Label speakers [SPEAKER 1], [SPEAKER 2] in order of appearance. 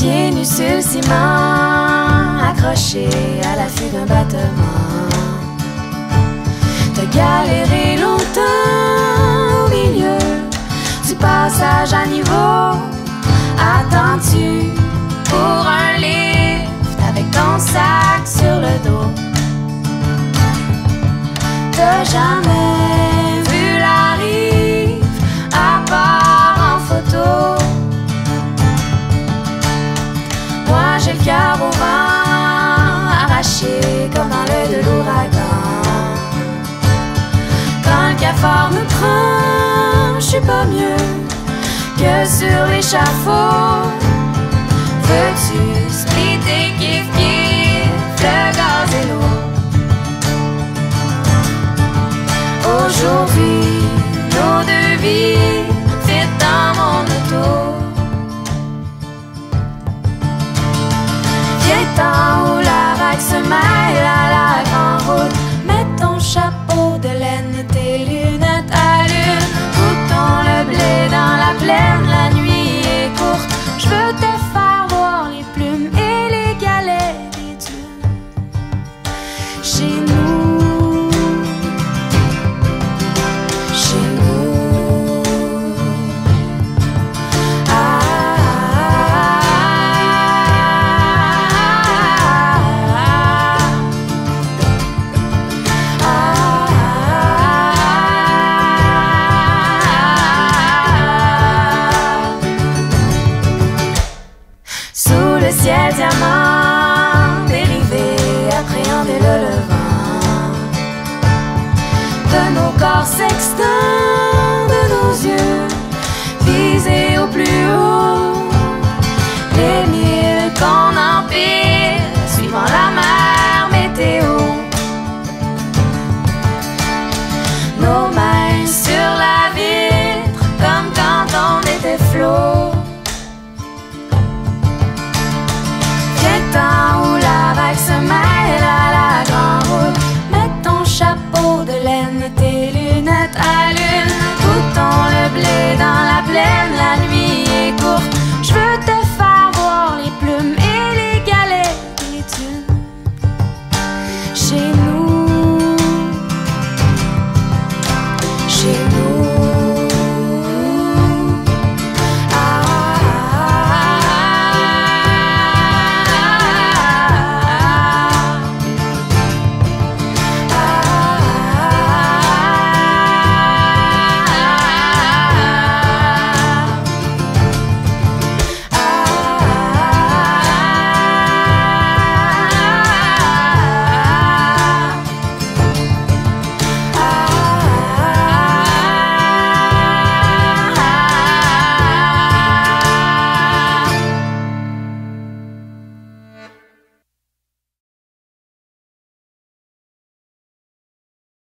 [SPEAKER 1] Pieds nus sur le ciment, accroché à l'affût d'un battement. T'as galéré longtemps au milieu du passage à niveau. Attends-tu pour un lift avec ton sac sur le dos? T'as jamais Cœur au vent, arraché comme dans l'œil de l'ouragan. Quand le cafard me prend, je suis pas mieux que sur l'échafaud. Veux-tu splitter kiff kiff le gaz et l'eau? Aujourd'hui, nos deux vies dans le ciel diamant, dérivé, appréhender le levant de nos corps sextants,